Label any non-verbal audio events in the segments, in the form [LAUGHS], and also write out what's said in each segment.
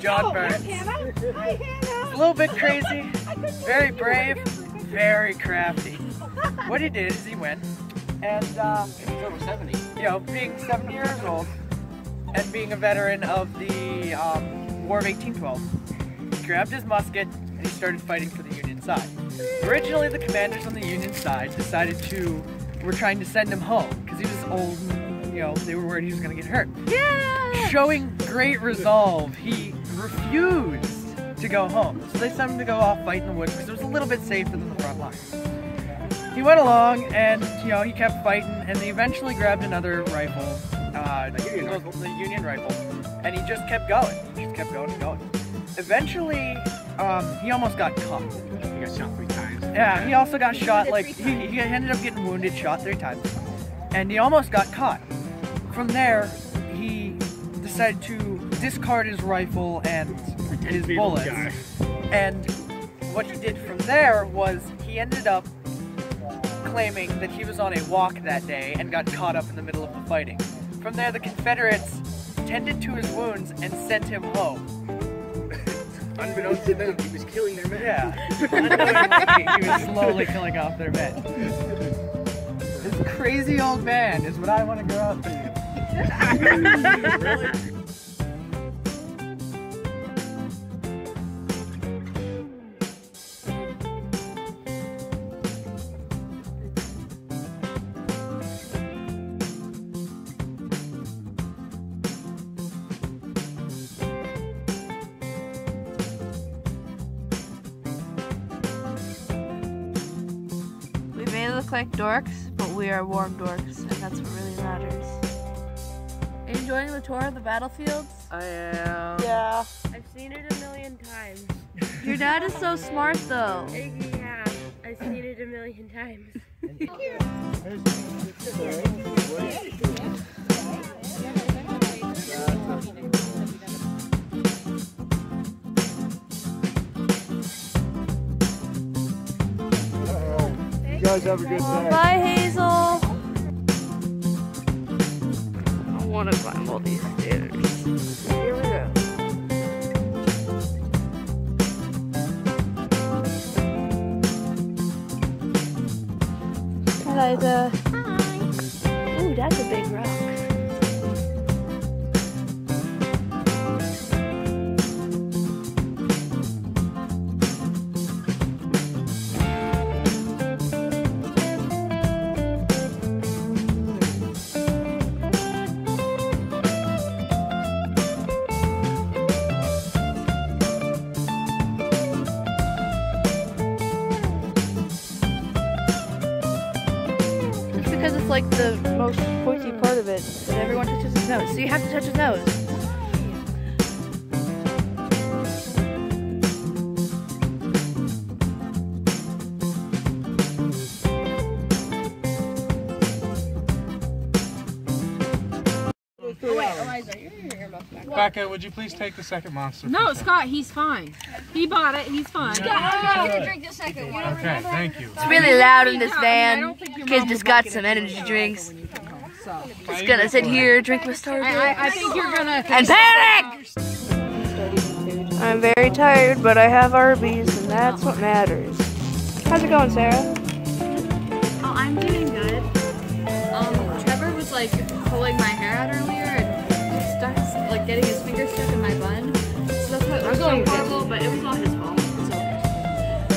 John Burns. A little bit [LAUGHS] crazy, very brave, very crafty. [LAUGHS] What he did is he went and, uh, you know, being 70 years old and being a veteran of the um, War of 1812, he grabbed his musket and he started fighting for the Union side. Originally, the commanders on the Union side decided to, were trying to send him home because he was old and, you know, they were worried he was going to get hurt. Yeah! Showing great resolve, he refused to go home. So they sent him to go off fight in the woods because it was a little bit safer than the front line. He went along and, you know, he kept fighting and they eventually grabbed another rifle, uh, the Union rifle, the Union rifle, and he just kept going. He just kept going and going. Eventually, um, he almost got caught. He got shot three times. Yeah, he also got shot, like, he, he ended up getting wounded, shot three times. And he almost got caught. From there, he decided to discard his rifle and his bullets. And what he did from there was he ended up claiming that he was on a walk that day and got caught up in the middle of the fighting. From there, the Confederates tended to his wounds and sent him home. Unbeknownst to them, he was killing their men. Yeah. He was slowly killing off their men. [LAUGHS] This crazy old man is what I want to grow up to be. We may look like dorks, but we are warm dorks, and that's what really matters. Enjoying the tour of the battlefields? I am. Yeah. I've seen it a million times. [LAUGHS] Your dad is so smart, though. Yeah, I've seen it a million times. You guys have a good day. Bye, Hazel. Want to climb all these stairs. Here we go. Hi, Liza. Hi. Ooh, that's a big rock. Because it's like the most pointy part of it, but everyone touches his nose. So you have to touch his nose. Becca, would you please take the second monster? No, Scott, he's fine. He bought it. He's fine. Okay, thank you. It's really loud in this van. Kids just got some energy drinks. Just gonna sit here, drink my Starbucks, I, I think you're gonna. and panic! I'm very tired, but I have Arby's, and that's what matters. How's it going, Sarah? Oh, I'm doing good. Um, Trevor was like pulling my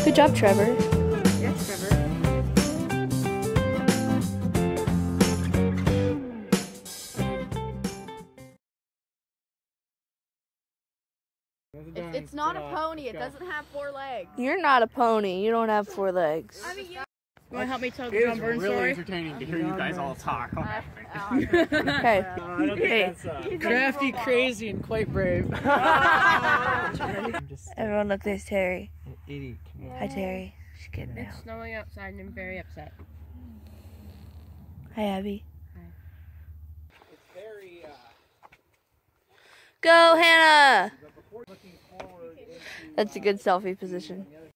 Good job, Trevor. yes, Trevor. It's, it's not a pony. It doesn't have four legs. You're not a pony. You don't have four legs. You want to help me tell It the is John Burns really story? entertaining to hear you guys all talk. Oh, oh, okay. [LAUGHS] Hey, uh, crafty, crazy, and quite brave. [LAUGHS] [LAUGHS] Everyone look, there's Terry. Idiot. Hi, Terry. She's getting It's out. snowing outside and I'm very upset. Hi, Abby. Go, Hannah! That's a good selfie position.